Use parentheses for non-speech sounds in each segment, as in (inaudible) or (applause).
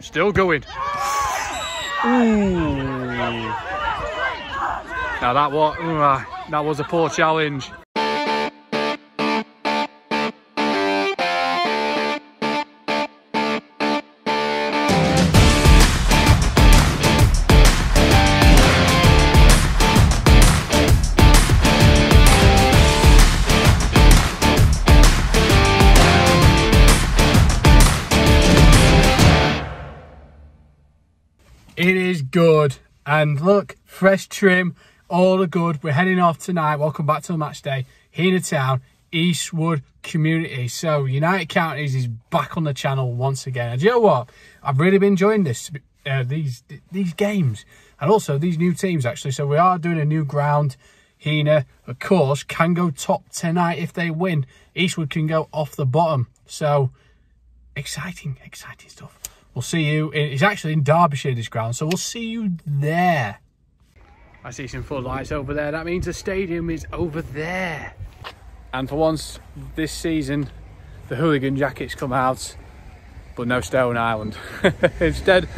Still going. Ooh. Now that was, uh, that was a poor challenge. Good. And look, fresh trim, all the good. We're heading off tonight. Welcome back to the match day. Heanor Town, Eastwood Community. So United Counties is back on the channel once again. And you know what? I've really been enjoying this, uh, these these games, and also these new teams actually. So we are doing a new ground. Heanor, of course, can go top tonight if they win. Eastwood can go off the bottom. So exciting, exciting stuff. We'll see you. It's actually in Derbyshire, this ground. So we'll see you there. I see some floodlights over there. That means the stadium is over there. And for once this season, the hooligan jackets come out, but no Stone Island. (laughs) Instead,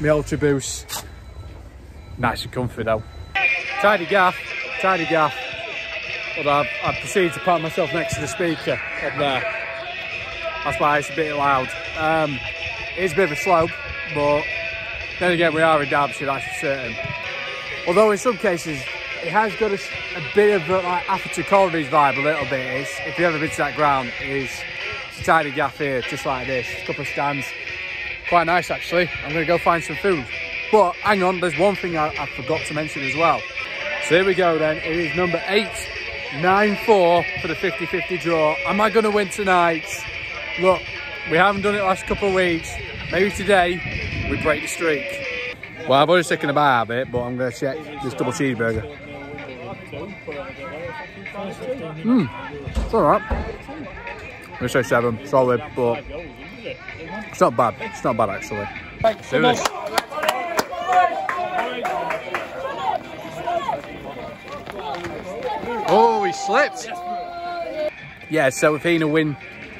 my Ultra Boost. Nice and comfy though. Tidy gaff, tidy gaff. But I've, I've proceeded to park myself next to the speaker up there. That's why it's a bit loud. Um, it's a bit of a slope, but then again, we are in Derbyshire, that's for certain. Although in some cases, it has got a, a bit of a, like Atherton Collieries vibe a little bit. It's, if you've ever been to that ground, it's a tiny gaff here, just like this. A couple of stands. Quite nice actually. I'm going to go find some food. But hang on, there's one thing I, I forgot to mention as well. So here we go then. It is number eight, nine four for the 50-50 draw. Am I going to win tonight? Look, we haven't done it last couple of weeks. Maybe today we break the streak. Well, I've already taken a bite of it, but I'm going to check this double cheeseburger. Mmm, it's alright. I'm going to say seven, solid, but it's not bad. It's not bad actually. Do this. Oh, he slipped. Yeah, so if Heanor win,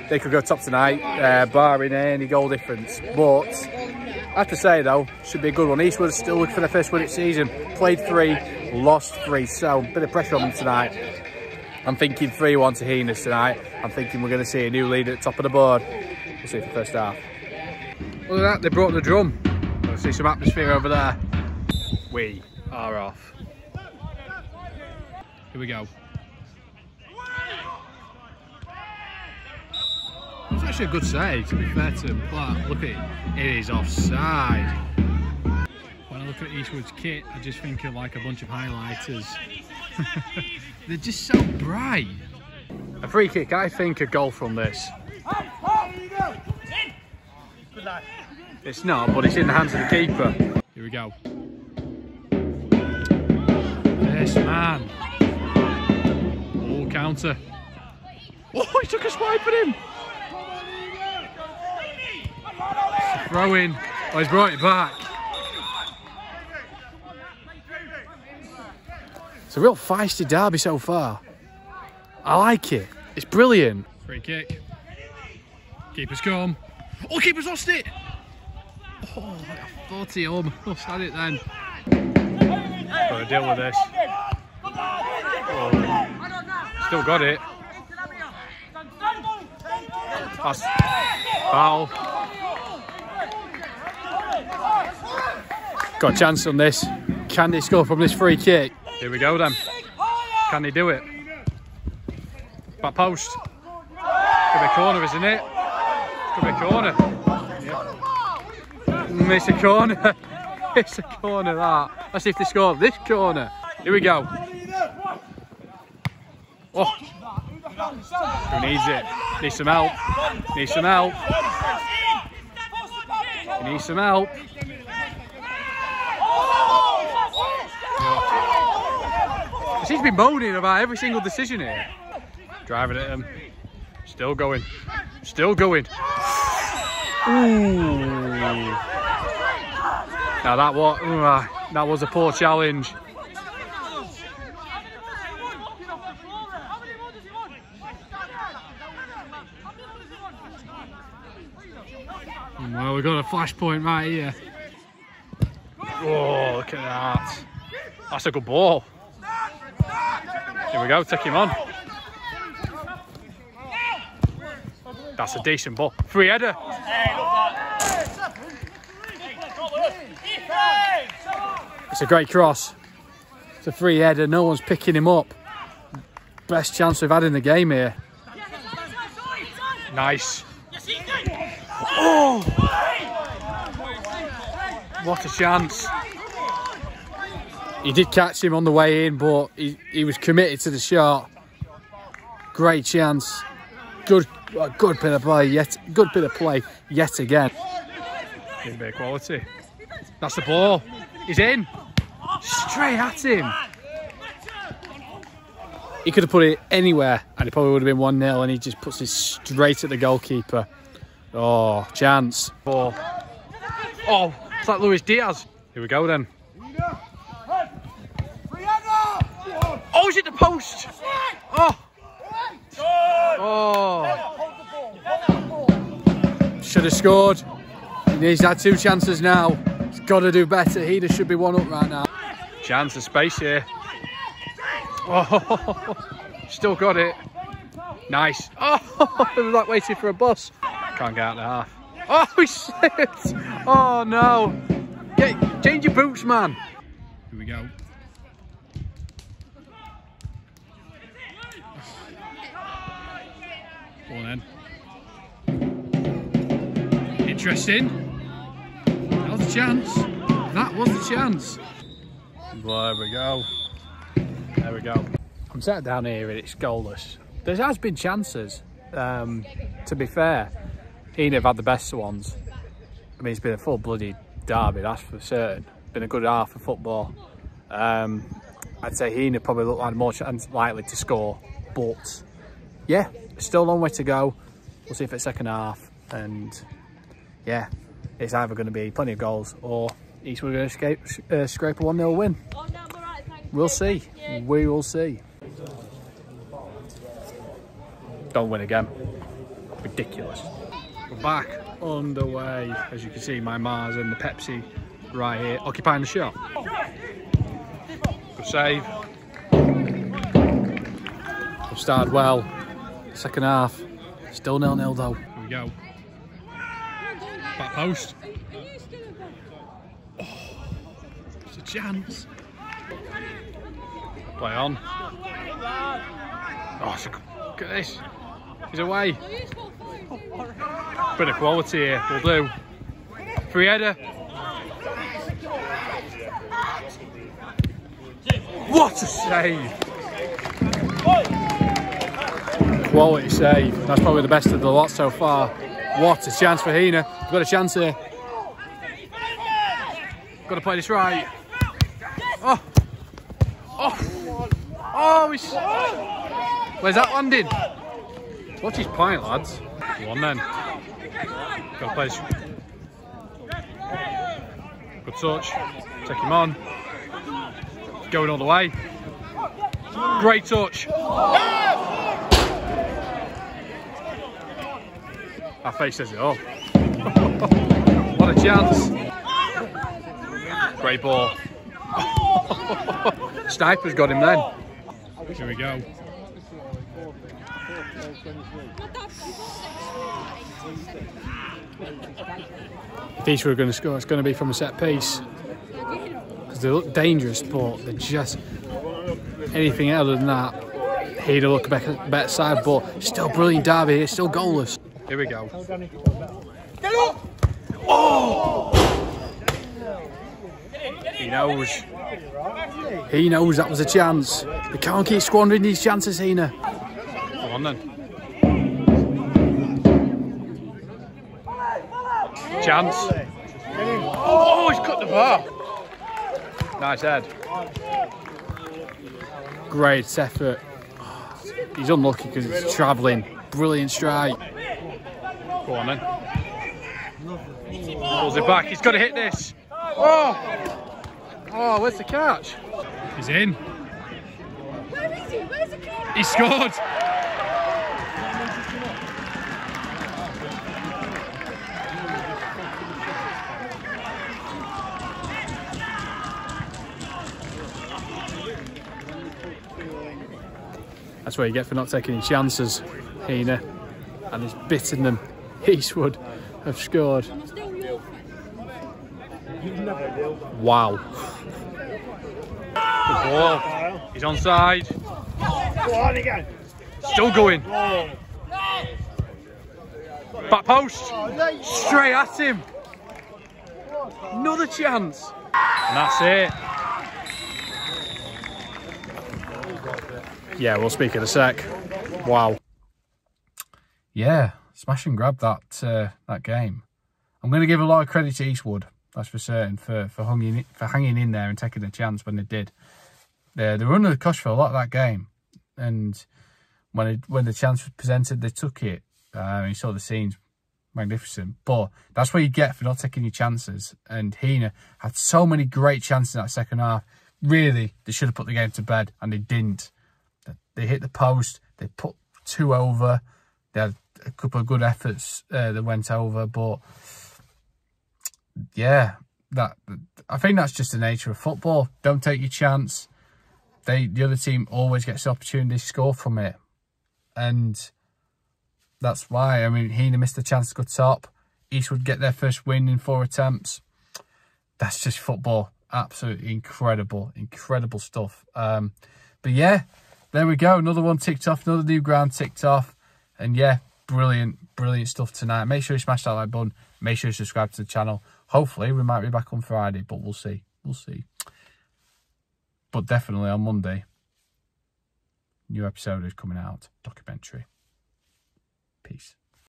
they could go top tonight, uh, barring any goal difference. But I have to say though, should be a good one. Eastwood still looking for their first win of the season. Played three, lost three, so a bit of pressure on them tonight. I'm thinking 3-1 to Heenas tonight. I'm thinking we're going to see a new lead at the top of the board. We'll see for the first half. Look at that, they brought the drum. Let's see some atmosphere over there. We are off. Here we go. Actually a good save, to be fair to him. But look at it, it is offside. When I look at Eastwood's kit, I just think of like a bunch of highlighters. (laughs) They're just so bright. A free kick, I think a goal from this. It's not, but it's in the hands of the keeper. Here we go. Yes, man. Oh, counter. Oh, he took a swipe at him. Throw in. Oh, he's brought it back. It's a real feisty derby so far. I like it. It's brilliant. Free kick. Keeper's come. Oh, keeper's lost it. Oh, I thought he almost had it then. Got to deal with this. Oh, still got it. Pass. Foul. Got a chance on this. Can they score from this free kick? Here we go then. Can they do it? Back post. Could be corner, isn't it? Could be corner. Yeah. It's a corner. (laughs) it's a corner that. Let's see if they score this corner. Here we go. Oh. Who needs it? Needs some help. Needs some help. Needs some help. He's been moaning about every single decision here. Driving at him. Still going. Still going. Ooh. Now that was, uh, that was a poor challenge. Well, we've got a flashpoint right here. Oh, look at that. That's a good ball. Here we go, take him on. That's a decent ball. Free header. It's a great cross. It's a free header. No one's picking him up. Best chance we've had in the game here. Nice. Oh! What a chance. He did catch him on the way in, but he, he was committed to the shot. Great chance. Good good bit of play yet good bit of play yet again. Bit of quality. That's the ball. He's in. Straight at him. He could have put it anywhere and it probably would have been 1-0 and he just puts it straight at the goalkeeper. Oh, chance. Ball. Oh, it's like Luis Diaz. Here we go then. Oh, is it the post? Oh. Oh. Should have scored. He's had two chances now. He's got to do better. He should be one up right now. Chance of space here. Oh, still got it. Nice. Oh, (laughs) like waiting for a bus. Can't get out the half. Oh, (laughs) he slipped. Oh, no. Get, change your boots, man. Here we. Go Interesting. That was a chance. That was a chance. There we go. There we go. I'm sat down here and it's goalless. There has been chances. Um, to be fair, Heanor have had the best ones. I mean, it's been a full bloody derby, that's for certain. Been a good half of football. Um, I'd say Heanor probably looked like more likely to score, but yeah, still a long way to go. We'll see if it's second half, and yeah, it's either going to be plenty of goals or Eastwood going to escape, uh, scrape a 1-0 win. We'll see. We will see. Don't win again. Ridiculous. We're back underway. As you can see, my Mars and the Pepsi right here, occupying the shot. Good save. We've started well. Second half. Still nil-nil though. Here we go. Back post. Oh, it's a chance. Play on. Oh, a, look at this. He's away. Bit of quality here, will do. Free header. What a save! Quality save. That's probably the best of the lot so far. What a chance for Heanor. We've got a chance here. Got to play this right. Oh! Oh! Oh! Where's that landing? Watch his point, lads. Go on then. Got to play this. Good touch. Take him on. Going all the way. Great touch. Our face says it all. (laughs) what a chance. Great ball. (laughs) Sniper's got him then. Here we go. If these were going to score, it's going to be from a set piece. Because they look dangerous, but they're just anything other than that. He'd look a better, better side, but still brilliant derby. It's still goalless. Here we go. Get up! Oh! He knows. He knows that was a chance. They can't keep squandering these chances, Heanor. Come on then. Chance. Oh, he's cut the bar. Nice head. Great effort. He's unlucky because he's travelling. Brilliant strike. Go on then. Pulls it back. He's got to hit this. Oh! Oh, where's the catch? He's in. Where is he? Where's the catch? He scored. That's what you get for not taking any chances, Heanor. And he's bitten them. (laughs) Eastwood have scored. Wow. Good ball. He's onside. Still going. Back post. Straight at him. Another chance. And that's it. Yeah, we'll speak in a sec. Wow. Yeah, smash and grab that uh, that game. I'm going to give a lot of credit to Eastwood, that's for certain, for for hanging for hanging in there and taking a chance when they did. They they were under the cosh for a lot of that game, and when it, when the chance was presented, they took it. Uh, you saw the scenes, magnificent. But that's what you get for not taking your chances. And Heanor had so many great chances in that second half. Really, they should have put the game to bed, and they didn't. They hit the post. They put two over. They had a couple of good efforts uh, that went over, but yeah, that I think that's just the nature of football. Don't take your chance. They the other team always gets the opportunity to score from it, and that's why. I mean, Heanor missed a chance to go top. Eastwood get their first win in four attempts. That's just football. Absolutely incredible, incredible stuff. Um, but yeah, there we go. Another one ticked off. Another new ground ticked off. And yeah, brilliant, brilliant stuff tonight. Make sure you smash that like button. Make sure you subscribe to the channel. Hopefully, we might be back on Friday, but we'll see. We'll see. But definitely on Monday, new episode is coming out. Documentary. Peace.